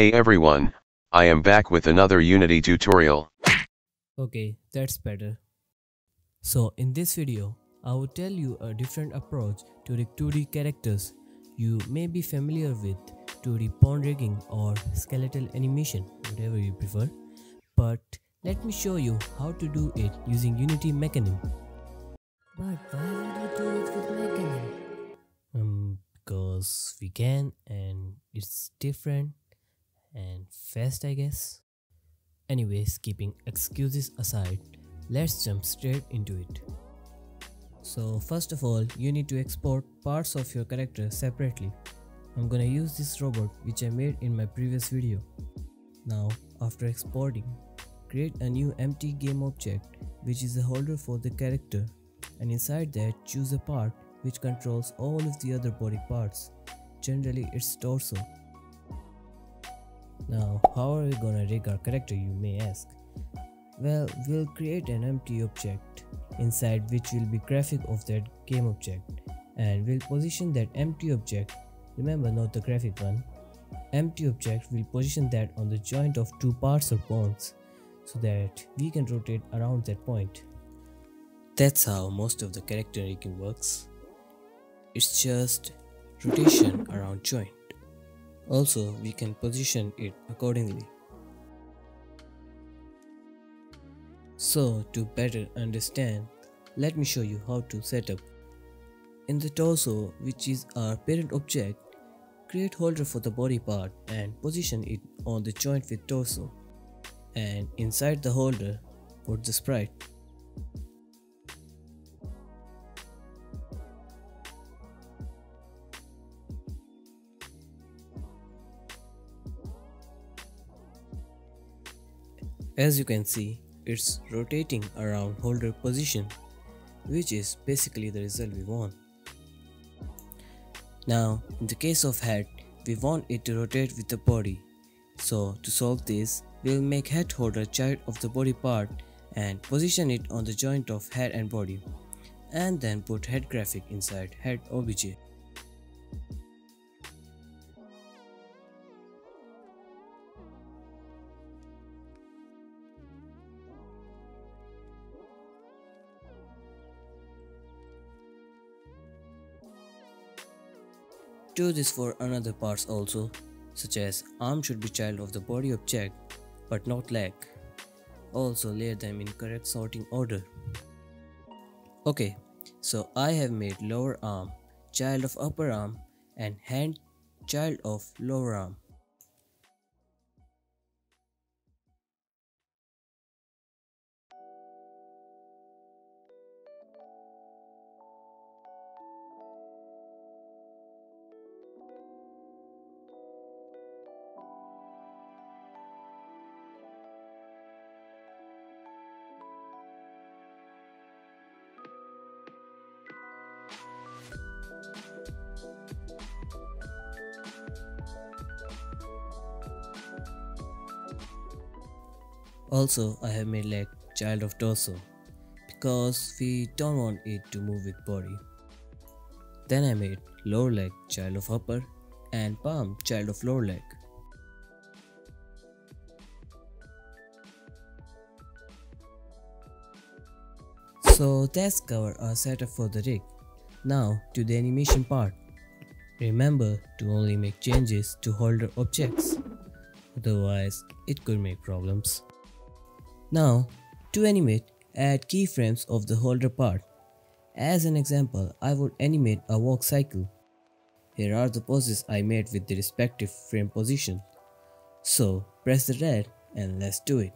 Hey everyone, I am back with another Unity tutorial. Okay, that's better. So in this video, I will tell you a different approach to rig 2D characters you may be familiar with 2D bone rigging or skeletal animation, whatever you prefer. But let me show you how to do it using Unity Mecanim. But why would you do it with Mecanim? Um, because we can and it's different and fast I guess. Anyways, keeping excuses aside, let's jump straight into it. So first of all, you need to export parts of your character separately. I'm gonna use this robot which I made in my previous video. Now, after exporting, create a new empty game object which is a holder for the character and inside that choose a part which controls all of the other body parts, generally its torso. Now, how are we gonna rig our character you may ask? Well, we'll create an empty object inside which will be graphic of that game object and we'll position that empty object, remember not the graphic one, empty object will position that on the joint of two parts or bones so that we can rotate around that point. That's how most of the character rigging works. It's just rotation around joint. Also, we can position it accordingly. So, to better understand, let me show you how to set up. In the torso, which is our parent object, create holder for the body part and position it on the joint with torso. And inside the holder, put the sprite. As you can see, it's rotating around holder position, which is basically the result we want. Now, in the case of head, we want it to rotate with the body. So, to solve this, we'll make head holder child of the body part and position it on the joint of head and body, and then put head graphic inside head obj. Do this for another parts also, such as arm should be child of the body object but not leg. Also layer them in correct sorting order. Okay, so I have made lower arm child of upper arm and hand child of lower arm. Also, I have made leg child of torso because we don't want it to move with body. Then I made lower leg child of upper and palm child of lower leg. So that's cover our setup for the rig. Now to the animation part. Remember to only make changes to holder objects, otherwise it could make problems. Now, to animate, add keyframes of the holder part. As an example, I would animate a walk cycle. Here are the poses I made with the respective frame position. So, press the red and let's do it.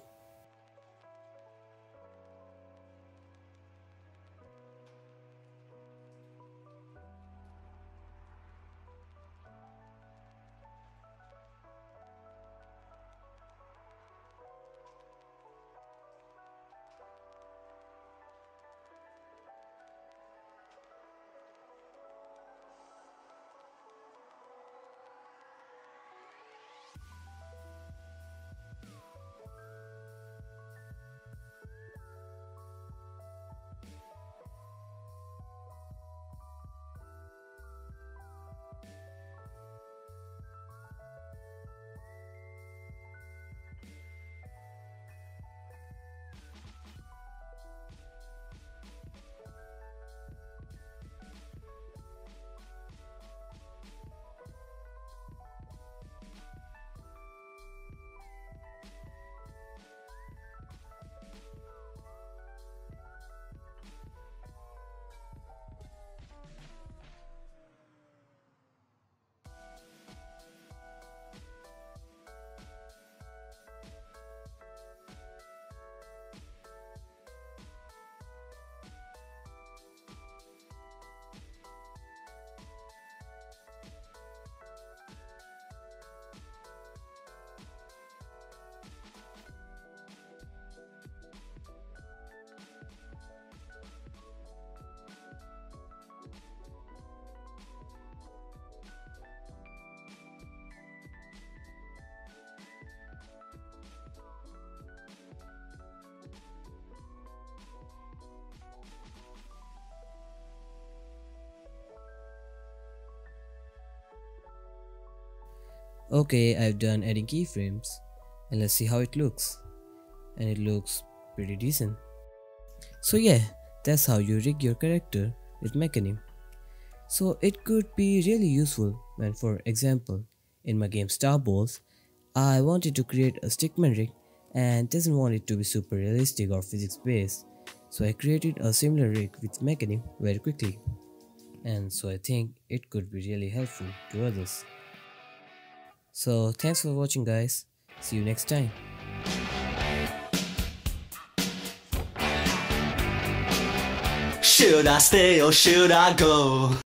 Okay, I've done adding keyframes and let's see how it looks. And it looks pretty decent. So yeah, that's how you rig your character with Mecanim. So it could be really useful when for example, in my game Star Ballz, I wanted to create a stickman rig and doesn't want it to be super realistic or physics based. So I created a similar rig with Mecanim very quickly. And so I think it could be really helpful to others. So thanks for watching guys. See you next time. Should I stay or should I go?